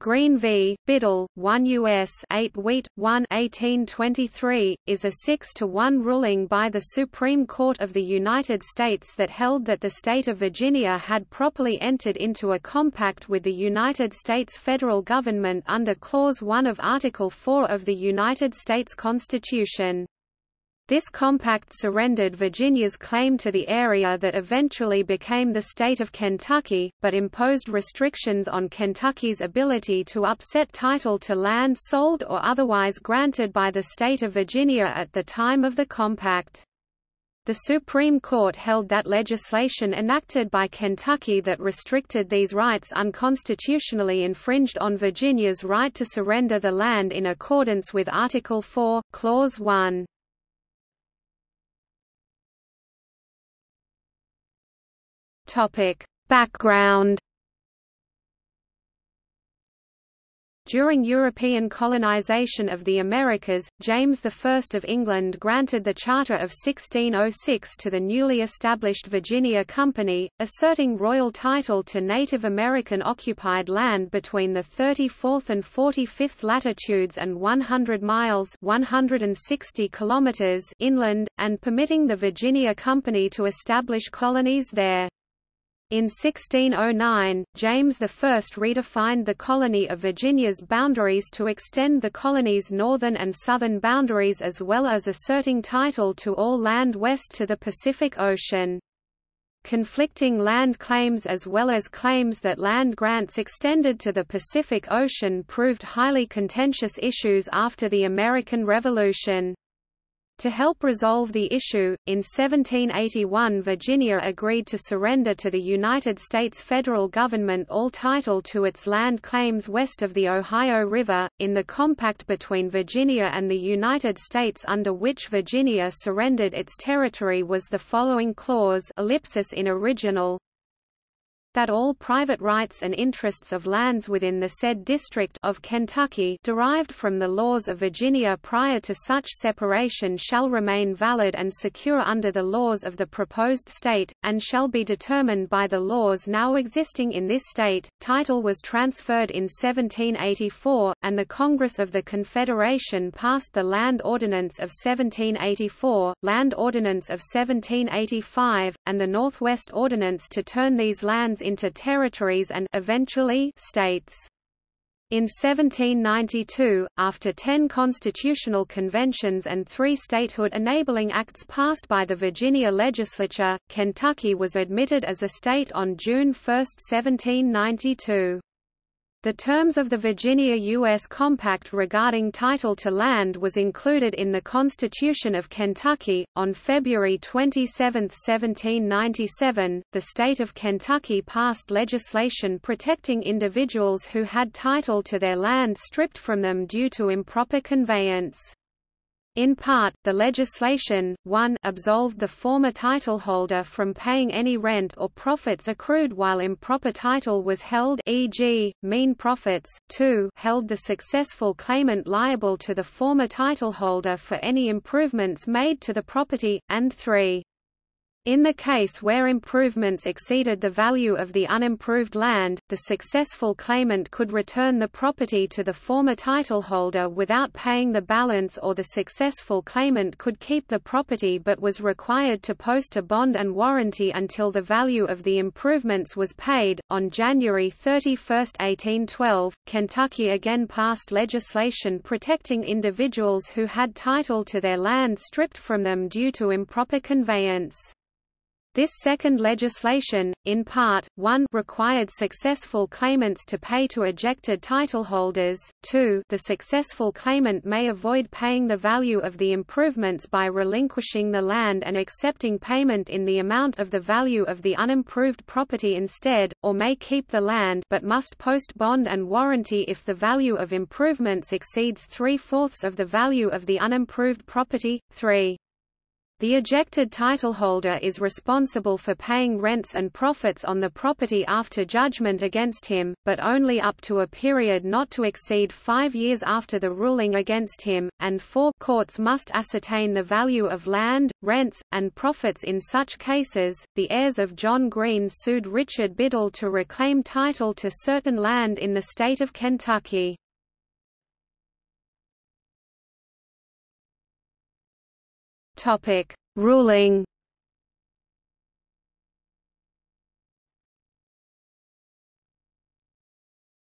Green v. Biddle, 1 U.S. 8 Wheat, 1 1823, is a six-to-one ruling by the Supreme Court of the United States that held that the state of Virginia had properly entered into a compact with the United States federal government under Clause 1 of Article 4 of the United States Constitution. This compact surrendered Virginia's claim to the area that eventually became the state of Kentucky, but imposed restrictions on Kentucky's ability to upset title to land sold or otherwise granted by the state of Virginia at the time of the compact. The Supreme Court held that legislation enacted by Kentucky that restricted these rights unconstitutionally infringed on Virginia's right to surrender the land in accordance with Article 4, Clause 1. Topic: Background During European colonization of the Americas, James I of England granted the Charter of 1606 to the newly established Virginia Company, asserting royal title to Native American occupied land between the 34th and 45th latitudes and 100 miles 160 kilometers inland, and permitting the Virginia Company to establish colonies there. In 1609, James I redefined the colony of Virginia's boundaries to extend the colony's northern and southern boundaries as well as asserting title to all land west to the Pacific Ocean. Conflicting land claims as well as claims that land grants extended to the Pacific Ocean proved highly contentious issues after the American Revolution. To help resolve the issue, in 1781 Virginia agreed to surrender to the United States federal government all title to its land claims west of the Ohio River, in the compact between Virginia and the United States under which Virginia surrendered its territory was the following clause ellipsis in original, that all private rights and interests of lands within the said district of Kentucky derived from the laws of Virginia prior to such separation shall remain valid and secure under the laws of the proposed state, and shall be determined by the laws now existing in this state. Title was transferred in 1784, and the Congress of the Confederation passed the Land Ordinance of 1784, Land Ordinance of 1785, and the Northwest Ordinance to turn these lands into territories and eventually states. In 1792, after ten constitutional conventions and three statehood-enabling acts passed by the Virginia legislature, Kentucky was admitted as a state on June 1, 1792. The terms of the Virginia-U.S. Compact regarding title to land was included in the Constitution of Kentucky. On February 27, 1797, the state of Kentucky passed legislation protecting individuals who had title to their land stripped from them due to improper conveyance. In part, the legislation, 1 absolved the former titleholder from paying any rent or profits accrued while improper title was held e.g., mesne profits, 2 held the successful claimant liable to the former titleholder for any improvements made to the property, and 3 in the case where improvements exceeded the value of the unimproved land, the successful claimant could return the property to the former titleholder without paying the balance or the successful claimant could keep the property but was required to post a bond and warranty until the value of the improvements was paid. On January 31, 1812, Kentucky again passed legislation protecting individuals who had title to their land stripped from them due to improper conveyance. This second legislation, in part, 1 required successful claimants to pay to ejected titleholders, 2 the successful claimant may avoid paying the value of the improvements by relinquishing the land and accepting payment in the amount of the value of the unimproved property instead, or may keep the land but must post bond and warranty if the value of improvements exceeds three-fourths of the value of the unimproved property. 3. The ejected titleholder is responsible for paying rents and profits on the property after judgment against him, but only up to a period not to exceed five years after the ruling against him, and four courts must ascertain the value of land, rents, and profits in such cases. The heirs of John Green sued Richard Biddle to reclaim title to certain land in the state of Kentucky. Topic: Ruling.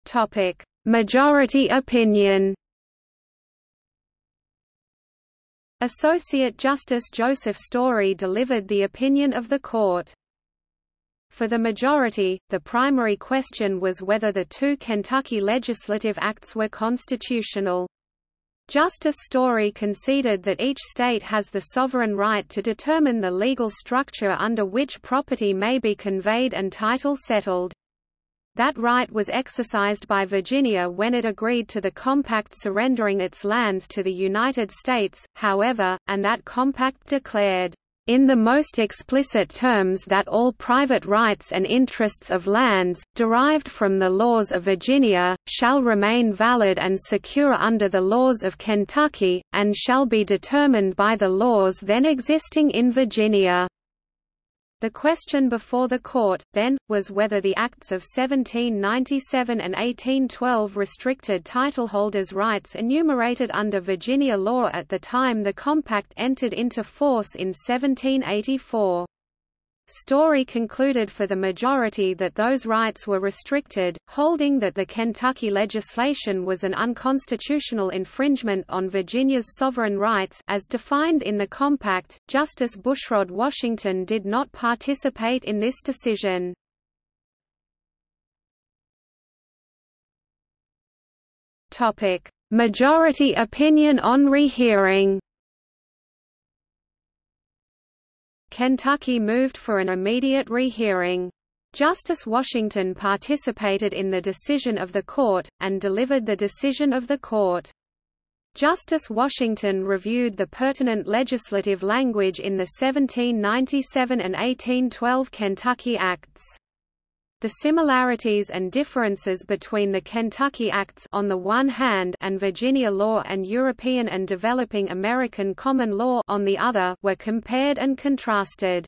Topic: Majority opinion. Associate Justice Joseph Story delivered the opinion of the court. For the majority, the primary question was whether the two Kentucky legislative acts were constitutional. Justice Story conceded that each state has the sovereign right to determine the legal structure under which property may be conveyed and title settled. That right was exercised by Virginia when it agreed to the compact surrendering its lands to the United States, however, and that compact declared, in the most explicit terms that all private rights and interests of lands, derived from the laws of Virginia, shall remain valid and secure under the laws of Kentucky, and shall be determined by the laws then existing in Virginia. The question before the court, then, was whether the Acts of 1797 and 1812 restricted titleholders' rights enumerated under Virginia law at the time the compact entered into force in 1784. Story concluded for the majority that those rights were restricted, holding that the Kentucky legislation was an unconstitutional infringement on Virginia's sovereign rights as defined in the compact. Justice Bushrod Washington did not participate in this decision. Topic: Majority opinion on rehearing. Kentucky moved for an immediate rehearing. Justice Washington participated in the decision of the court, and delivered the decision of the court. Justice Washington reviewed the pertinent legislative language in the 1797 and 1812 Kentucky Acts. The similarities and differences between the Kentucky Acts on the one hand and Virginia law and European and developing American common law on the other were compared and contrasted.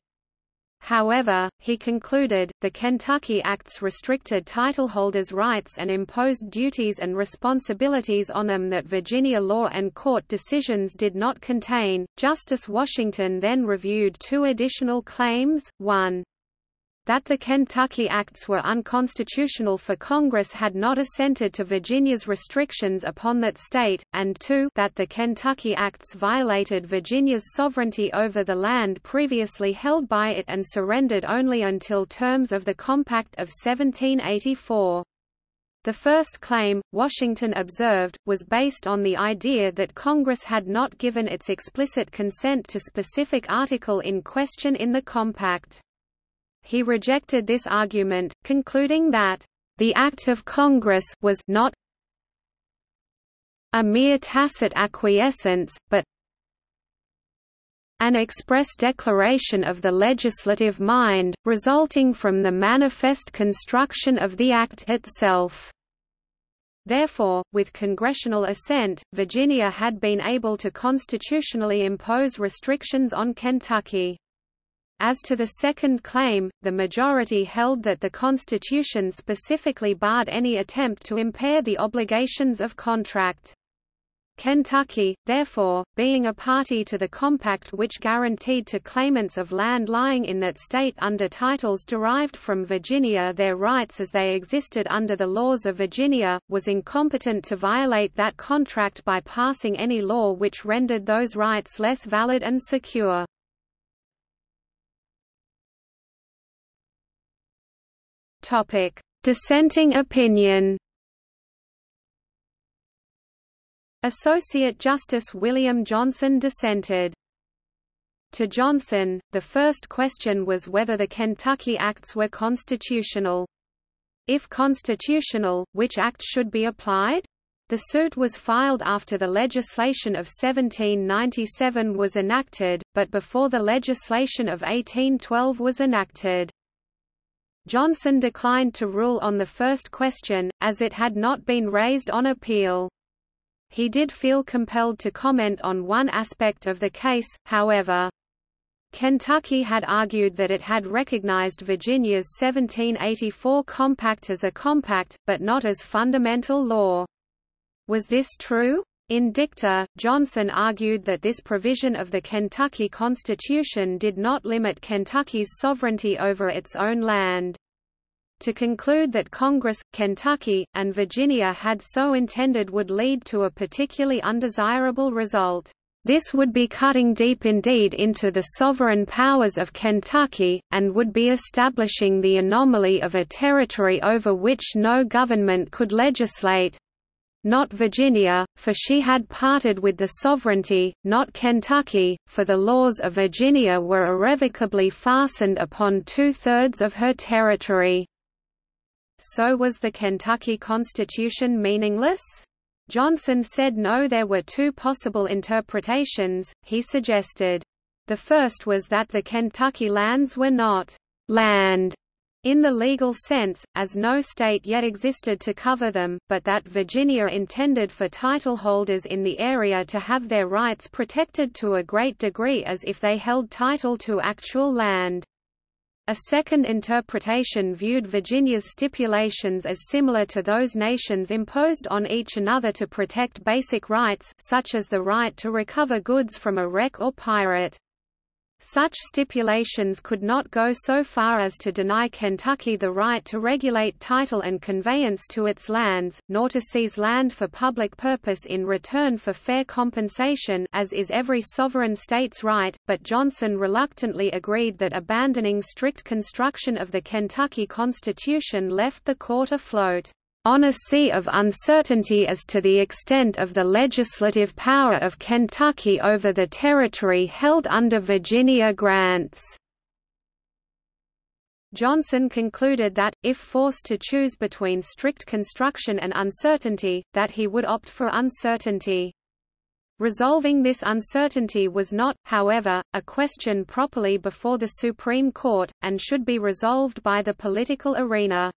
However, he concluded, the Kentucky Acts restricted titleholders' rights and imposed duties and responsibilities on them that Virginia law and court decisions did not contain. Justice Washington then reviewed two additional claims, one, that the Kentucky Acts were unconstitutional for Congress had not assented to Virginia's restrictions upon that state, and 2 that the Kentucky Acts violated Virginia's sovereignty over the land previously held by it and surrendered only until terms of the Compact of 1784. The first claim, Washington observed, was based on the idea that Congress had not given its explicit consent to specific article in question in the compact. He rejected this argument, concluding that the Act of Congress was not a mere tacit acquiescence, but an express declaration of the legislative mind, resulting from the manifest construction of the Act itself. Therefore, with congressional assent, Virginia had been able to constitutionally impose restrictions on Kentucky. As to the second claim, the majority held that the Constitution specifically barred any attempt to impair the obligations of contract. Kentucky, therefore, being a party to the compact which guaranteed to claimants of land lying in that state under titles derived from Virginia their rights as they existed under the laws of Virginia, was incompetent to violate that contract by passing any law which rendered those rights less valid and secure. Topic: Dissenting opinion. Associate Justice William Johnson dissented. To Johnson, the first question was whether the Kentucky Acts were constitutional. If constitutional, which act should be applied? The suit was filed after the legislation of 1797 was enacted, but before the legislation of 1812 was enacted. Johnson declined to rule on the first question, as it had not been raised on appeal. He did feel compelled to comment on one aspect of the case, however. Kentucky had argued that it had recognized Virginia's 1784 compact as a compact, but not as fundamental law. Was this true? In dicta, Johnson argued that this provision of the Kentucky Constitution did not limit Kentucky's sovereignty over its own land. To conclude that Congress, Kentucky, and Virginia had so intended would lead to a particularly undesirable result. This would be cutting deep indeed into the sovereign powers of Kentucky, and would be establishing the anomaly of a territory over which no government could legislate, not Virginia, for she had parted with the sovereignty, not Kentucky, for the laws of Virginia were irrevocably fastened upon two-thirds of her territory. So was the Kentucky Constitution meaningless? Johnson said no there were two possible interpretations, he suggested. The first was that the Kentucky lands were not «land» in the legal sense, as no state yet existed to cover them, but that Virginia intended for titleholders in the area to have their rights protected to a great degree as if they held title to actual land. A second interpretation viewed Virginia's stipulations as similar to those nations imposed on each another to protect basic rights such as the right to recover goods from a wreck or pirate. Such stipulations could not go so far as to deny Kentucky the right to regulate title and conveyance to its lands, nor to seize land for public purpose in return for fair compensation as is every sovereign state's right, but Johnson reluctantly agreed that abandoning strict construction of the Kentucky Constitution left the court afloat on a sea of uncertainty as to the extent of the legislative power of Kentucky over the territory held under Virginia grants. Johnson concluded that, if forced to choose between strict construction and uncertainty, that he would opt for uncertainty. Resolving this uncertainty was not, however, a question properly before the Supreme Court, and should be resolved by the political arena.